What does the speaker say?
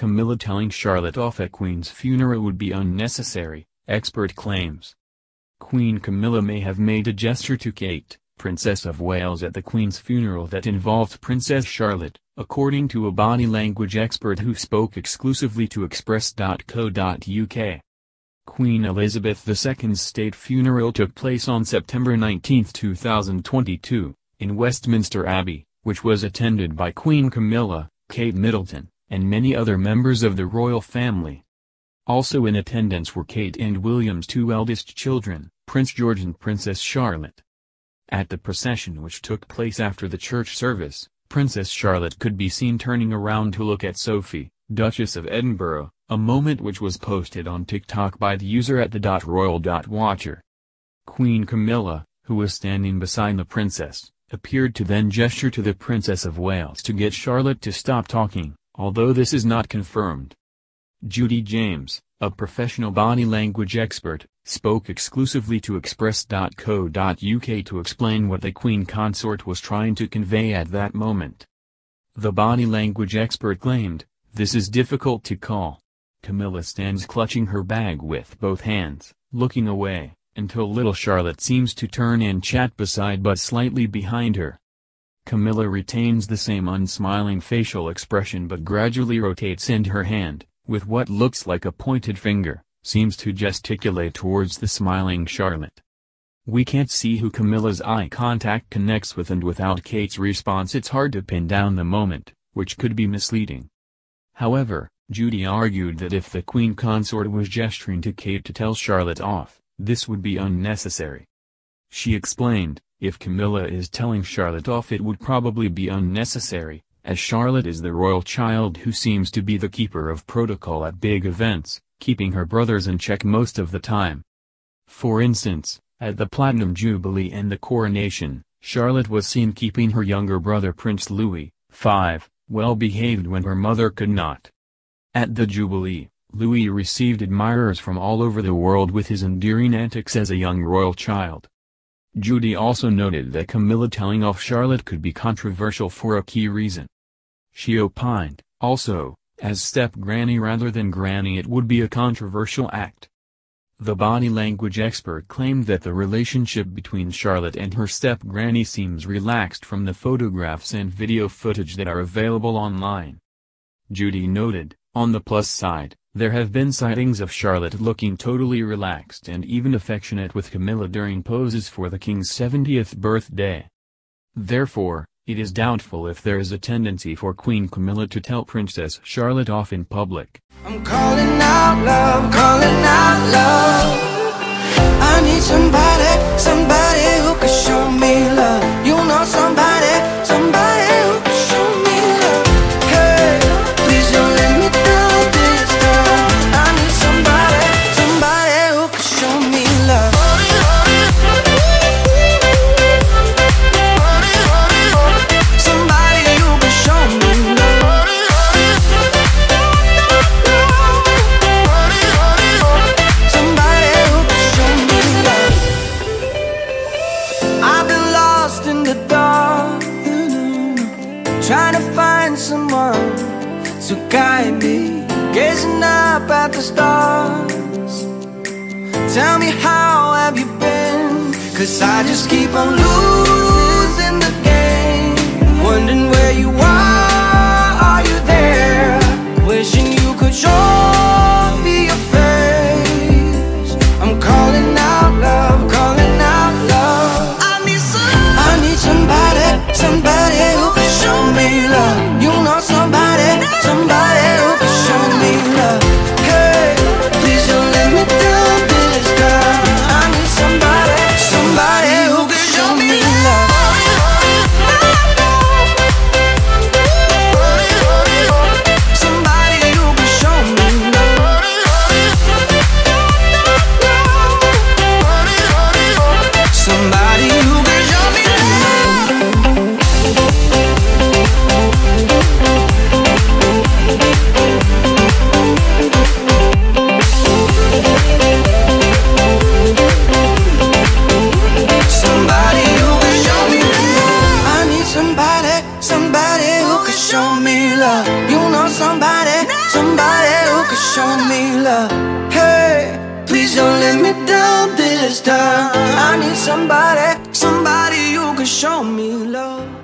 Camilla telling Charlotte off at Queen's funeral would be unnecessary, expert claims. Queen Camilla may have made a gesture to Kate, Princess of Wales at the Queen's funeral that involved Princess Charlotte, according to a body language expert who spoke exclusively to Express.co.uk. Queen Elizabeth II's state funeral took place on September 19, 2022, in Westminster Abbey, which was attended by Queen Camilla, Kate Middleton, and many other members of the royal family. Also in attendance were Kate and William's two eldest children, Prince George and Princess Charlotte. At the procession which took place after the church service, Princess Charlotte could be seen turning around to look at Sophie, Duchess of Edinburgh, a moment which was posted on TikTok by the user at the .royal.watcher. Queen Camilla, who was standing beside the princess, appeared to then gesture to the Princess of Wales to get Charlotte to stop talking, although this is not confirmed. Judy James, a professional body language expert, spoke exclusively to Express.co.uk to explain what the Queen Consort was trying to convey at that moment. The body language expert claimed, this is difficult to call. Camilla stands clutching her bag with both hands, looking away, until little Charlotte seems to turn and chat beside but slightly behind her. Camilla retains the same unsmiling facial expression but gradually rotates and her hand, with what looks like a pointed finger, seems to gesticulate towards the smiling Charlotte. We can't see who Camilla's eye contact connects with and without Kate's response it's hard to pin down the moment, which could be misleading. However, Judy argued that if the Queen Consort was gesturing to Kate to tell Charlotte off, this would be unnecessary. She explained, if Camilla is telling Charlotte off it would probably be unnecessary, as Charlotte is the royal child who seems to be the keeper of protocol at big events, keeping her brothers in check most of the time. For instance, at the Platinum Jubilee and the coronation, Charlotte was seen keeping her younger brother Prince Louis, 5, well behaved when her mother could not. At the Jubilee, Louis received admirers from all over the world with his endearing antics as a young royal child. Judy also noted that Camilla telling off Charlotte could be controversial for a key reason. She opined, also, as step-granny rather than granny it would be a controversial act. The body language expert claimed that the relationship between Charlotte and her step-granny seems relaxed from the photographs and video footage that are available online. Judy noted, on the plus side, there have been sightings of Charlotte looking totally relaxed and even affectionate with Camilla during poses for the king's 70th birthday. Therefore, it is doubtful if there is a tendency for Queen Camilla to tell Princess Charlotte off in public. To guide me, gazing up at the stars. Tell me how have you been? Cause I just keep on losing me love. Hey, please don't let me down this time. I need somebody, somebody who can show me love.